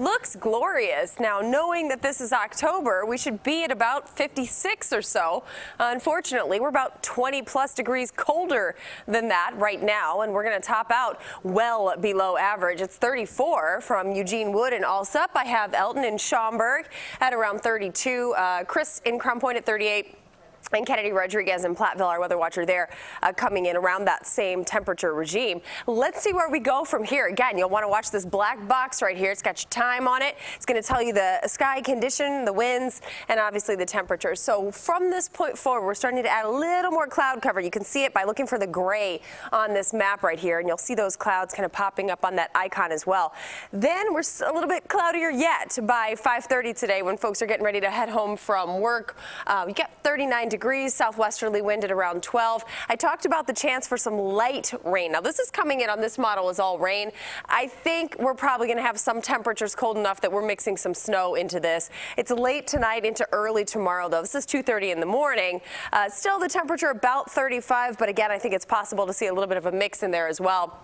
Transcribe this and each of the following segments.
looks glorious. Now, knowing that this is October, we should be at about 56 or so. Unfortunately, we're about 20 plus degrees colder than that right now, and we're going to top out well below average. It's 34 from Eugene Wood and Alsip. I have Elton and Schaumburg at around 32. Uh, Chris in Crown Point at 38 and Kennedy Rodriguez and Platteville, our weather watcher there, uh, coming in around that same temperature regime. Let's see where we go from here. Again, you'll want to watch this black box right here. It's got your time on it. It's going to tell you the sky condition, the winds, and obviously the temperature. So from this point forward, we're starting to add a little more cloud cover. You can see it by looking for the gray on this map right here, and you'll see those clouds kind of popping up on that icon as well. Then we're a little bit cloudier yet by 5.30 today when folks are getting ready to head home from work. Uh, we got 39 degrees, southwesterly wind at around 12. I talked about the chance for some light rain. Now, this is coming in on this model as all rain. I think we're probably going to have some temperatures cold enough that we're mixing some snow into this. It's late tonight into early tomorrow, though. This is 2.30 in the morning. Uh, still the temperature about 35, but again, I think it's possible to see a little bit of a mix in there as well.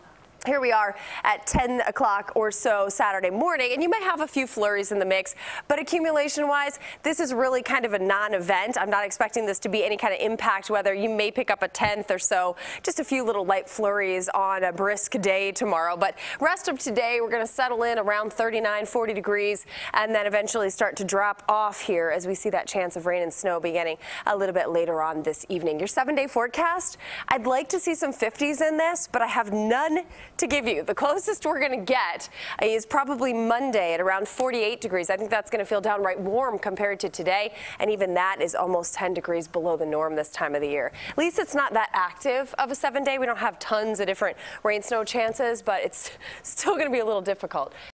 Here we are at 10 o'clock or so Saturday morning, and you may have a few flurries in the mix, but accumulation-wise, this is really kind of a non-event. I'm not expecting this to be any kind of impact weather. You may pick up a tenth or so, just a few little light flurries on a brisk day tomorrow, but rest of today, we're going to settle in around 39, 40 degrees, and then eventually start to drop off here as we see that chance of rain and snow beginning a little bit later on this evening. Your seven-day forecast, I'd like to see some 50s in this, but I have none to give you. The closest we're going to get is probably Monday at around 48 degrees. I think that's going to feel downright warm compared to today, and even that is almost 10 degrees below the norm this time of the year. At least it's not that active of a seven day. We don't have tons of different rain snow chances, but it's still going to be a little difficult.